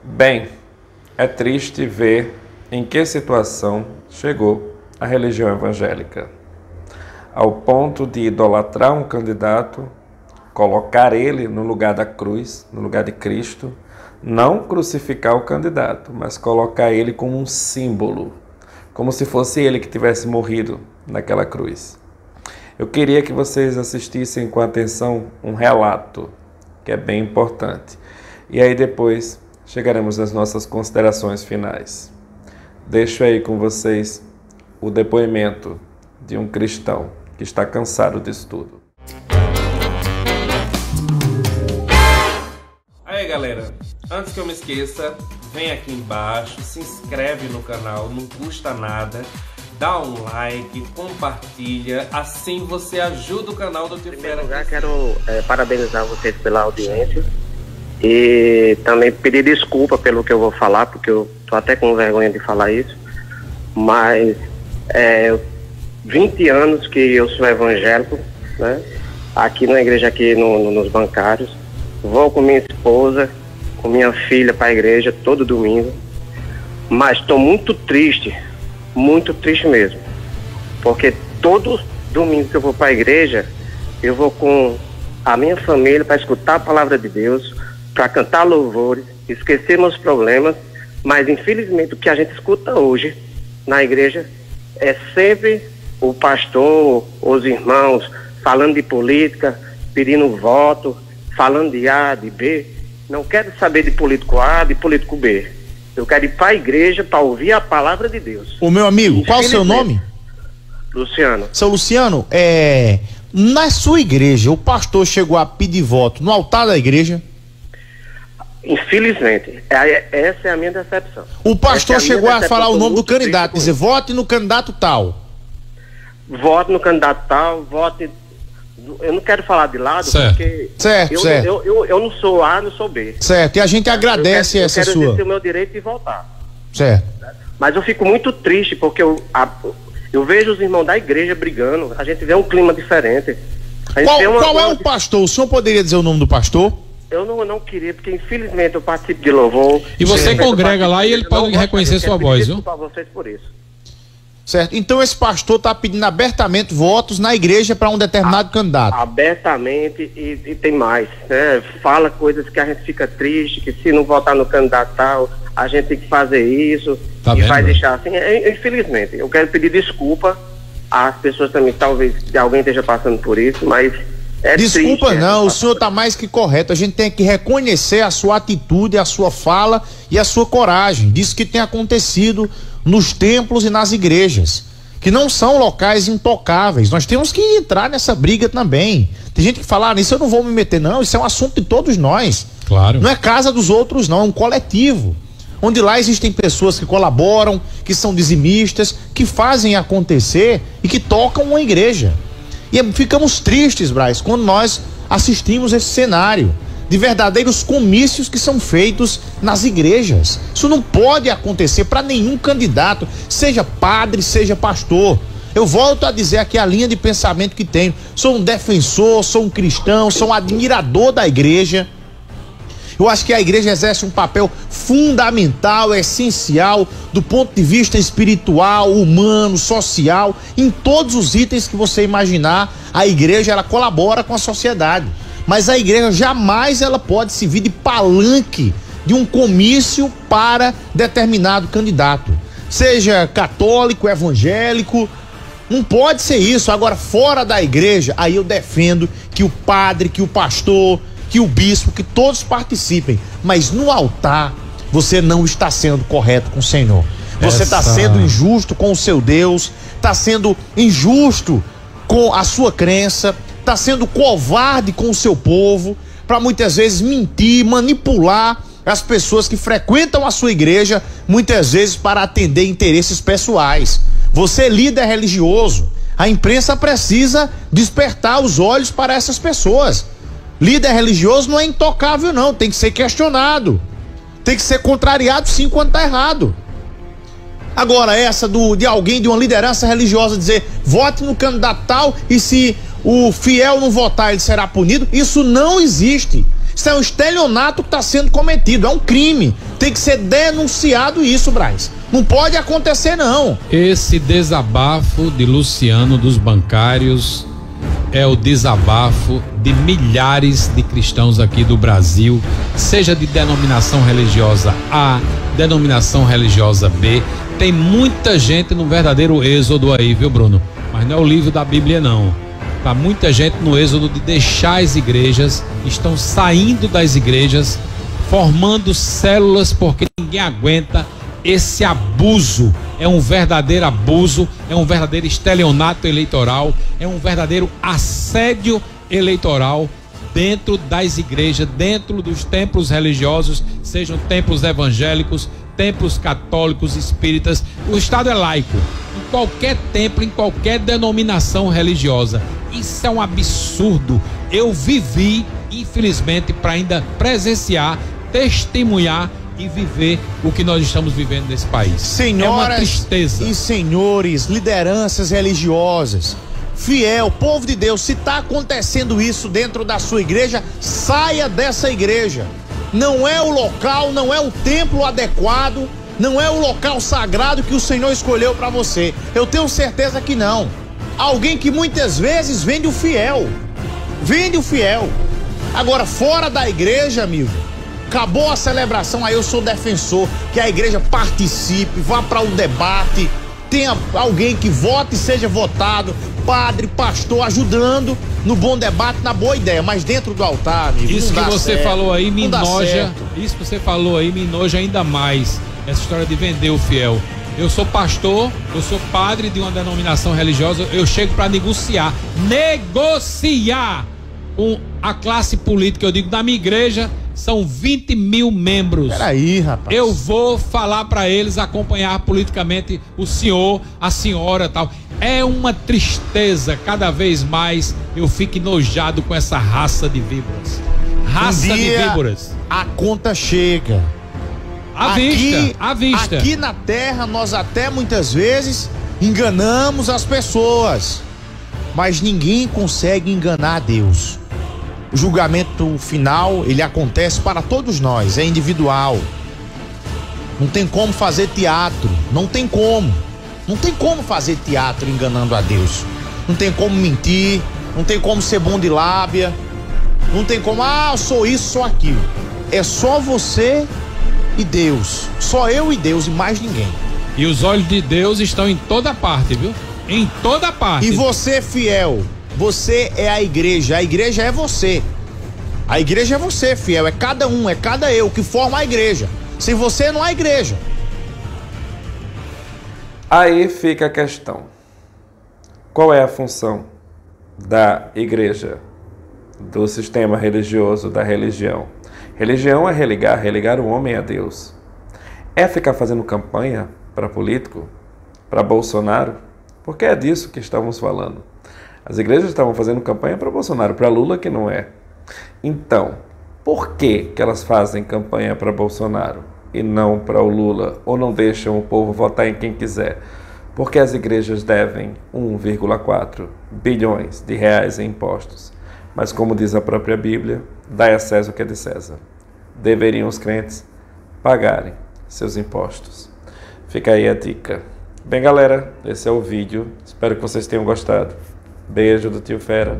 Bem, é triste ver em que situação chegou a religião evangélica, ao ponto de idolatrar um candidato, colocar ele no lugar da cruz, no lugar de Cristo, não crucificar o candidato, mas colocar ele como um símbolo, como se fosse ele que tivesse morrido naquela cruz. Eu queria que vocês assistissem com atenção um relato que é bem importante. E aí depois chegaremos às nossas considerações finais. Deixo aí com vocês o depoimento de um cristão que está cansado disso tudo. Aí galera, antes que eu me esqueça, vem aqui embaixo, se inscreve no canal, não custa nada, dá um like, compartilha, assim você ajuda o canal do Tio Em primeiro lugar, quero é, parabenizar vocês pela audiência e também pedir desculpa pelo que eu vou falar, porque eu tô até com vergonha de falar isso, mas é, 20 anos que eu sou evangélico, né? Aqui na igreja, aqui no, no, nos bancários. Vou com minha esposa, com minha filha para a igreja todo domingo. Mas estou muito triste, muito triste mesmo. Porque todo domingo que eu vou para a igreja, eu vou com a minha família para escutar a palavra de Deus, para cantar louvores, esquecer meus problemas. Mas infelizmente o que a gente escuta hoje na igreja é sempre o pastor, os irmãos falando de política, pedindo voto, falando de A, de B. Não quero saber de político A, de político B. Eu quero ir para a igreja para ouvir a palavra de Deus. O meu amigo, qual o seu nome? Luciano. Seu Luciano, é. Na sua igreja, o pastor chegou a pedir voto no altar da igreja? Infelizmente, é- essa é a minha decepção. O pastor é chegou a falar o nome do candidato, dizer vote no candidato tal. Vote no candidato tal, vote. Eu não quero falar de lado, Certo. porque Certo, eu, certo. Eu, eu, eu não sou A, não sou B. Certo, e a gente agradece eu quero, essa eu quero sua. exercer o meu direito de votar. Certo. Mas eu fico muito triste porque eu, a- eu vejo os irmãos da igreja brigando, a gente vê um clima diferente. Qual, uma- qual é o pastor? O senhor poderia dizer o nome do pastor? Eu não, não queria, porque infelizmente eu participo de louvor. E você congrega lá e ele pode reconhecer sua voz, viu? desculpa a vocês por isso. Certo. Então esse pastor está pedindo abertamente votos na igreja para um determinado candidato. Abertamente e, e tem mais, né? Fala coisas que a gente fica triste, que se não votar no candidato tal, a gente tem que fazer isso Tá e vendo, vai deixar assim. É, infelizmente, eu quero pedir desculpa às pessoas também, talvez alguém esteja passando por isso, mas é Desculpa triste, não, é, o senhor está mais que correto. A gente tem que reconhecer a sua atitude, a sua fala e a sua coragem. Disso que tem acontecido nos templos e nas igrejas, que não são locais intocáveis. Nós temos que entrar nessa briga também. Tem gente que fala, ah, nisso eu não vou me meter, não. Isso é um assunto de todos nós. Claro. Não é casa dos outros, não, é um coletivo. Onde lá existem pessoas que colaboram, que são dizimistas, que fazem acontecer e que tocam uma igreja. E ficamos tristes, Braz, quando nós assistimos esse cenário de verdadeiros comícios que são feitos nas igrejas. Isso não pode acontecer para nenhum candidato, seja padre, seja pastor. Eu volto a dizer aqui a linha de pensamento que tenho. Sou um defensor, sou um cristão, sou um admirador da igreja. Eu acho que a igreja exerce um papel fundamental, essencial, do ponto de vista espiritual, humano, social, em todos os itens que você imaginar, a igreja ela colabora com a sociedade. Mas a igreja jamais ela pode servir de palanque de um comício para determinado candidato. Seja católico, evangélico, não pode ser isso. Agora, fora da igreja, aí eu defendo que o padre, que o pastor, que o bispo, que todos participem. Mas no altar, você não está sendo correto com o Senhor. Você está Essa- sendo injusto com o seu Deus, está sendo injusto com a sua crença, está sendo covarde com o seu povo, para muitas vezes mentir, manipular as pessoas que frequentam a sua igreja, muitas vezes para atender interesses pessoais. Você é líder religioso, a imprensa precisa despertar os olhos para essas pessoas. Líder religioso não é intocável, não, tem que ser questionado. Tem que ser contrariado sim quando tá errado. Agora, essa do, de alguém de uma liderança religiosa dizer vote no candidato tal e se o fiel não votar ele será punido, isso não existe. Isso é um estelionato que está sendo cometido, é um crime. Tem que ser denunciado isso, Braz. Não pode acontecer, não. Esse desabafo de Luciano dos bancários é o desabafo de milhares de cristãos aqui do Brasil, seja de denominação religiosa A, denominação religiosa B. Tem muita gente no verdadeiro êxodo aí, viu, Bruno? Mas não é o livro da Bíblia, não. Tá muita gente no êxodo de deixar as igrejas, estão saindo das igrejas, formando células porque ninguém aguenta esse abuso. É um verdadeiro abuso, é um verdadeiro estelionato eleitoral, é um verdadeiro assédio eleitoral dentro das igrejas, dentro dos templos religiosos, sejam templos evangélicos, templos católicos, espíritas. O Estado é laico. Em qualquer templo, em qualquer denominação religiosa. Isso é um absurdo. Eu vivi, infelizmente, para ainda presenciar, testemunhar e viver o que nós estamos vivendo nesse país. Senhoras é uma tristeza. e senhores, lideranças religiosas, fiel, povo de Deus, se está acontecendo isso dentro da sua igreja, saia dessa igreja. Não é o local, não é o templo adequado, não é o local sagrado que o Senhor escolheu para você. Eu tenho certeza que não. Alguém que muitas vezes vende o fiel. Vende o fiel. Agora, fora da igreja, amigo, acabou a celebração, aí eu sou defensor que a igreja participe, vá para o um debate, tenha alguém que vote e seja votado, padre, pastor, ajudando no bom debate, na boa ideia, mas dentro do altar, amigo. Isso que você certo, falou aí me noja, isso que você falou aí me noja ainda mais, essa história de vender o fiel. Eu sou pastor, eu sou padre de uma denominação religiosa, eu chego para negociar, negociar com a classe política, eu digo, da minha igreja, são 20 mil membros. Peraí, rapaz. Eu vou falar para eles acompanhar politicamente o senhor, a senhora tal. É uma tristeza, cada vez mais eu fico enojado com essa raça de víboras. Raça um de víboras. A conta chega. À aqui, vista, à vista. Aqui na terra nós até muitas vezes enganamos as pessoas, mas ninguém consegue enganar Deus. O julgamento final, ele acontece para todos nós, é individual. Não tem como fazer teatro, não tem como. Não tem como fazer teatro enganando a Deus. Não tem como mentir, não tem como ser bom de lábia. Não tem como, ah, sou isso, sou aquilo. É só você e Deus. Só eu e Deus e mais ninguém. E os olhos de Deus estão em toda parte, viu? Em toda parte. E você, fiel, você é a igreja, a igreja é você. A igreja é você, fiel, é cada um, é cada eu que forma a igreja. Sem você não há igreja. Aí fica a questão: qual é a função da igreja, do sistema religioso, da religião? Religião é religar, religar o homem a Deus. É ficar fazendo campanha para político, para Bolsonaro? Porque é disso que estamos falando. As igrejas estavam fazendo campanha para Bolsonaro, para Lula que não é. Então, por que, que elas fazem campanha para Bolsonaro e não para o Lula? Ou não deixam o povo votar em quem quiser? Porque as igrejas devem 1,4 bilhões de reais em impostos. Mas, como diz a própria Bíblia, dai a César o que é de César. Deveriam os crentes pagarem seus impostos. Fica aí a dica. Bem, galera, esse é o vídeo. Espero que vocês tenham gostado. Beijo do tio Fera.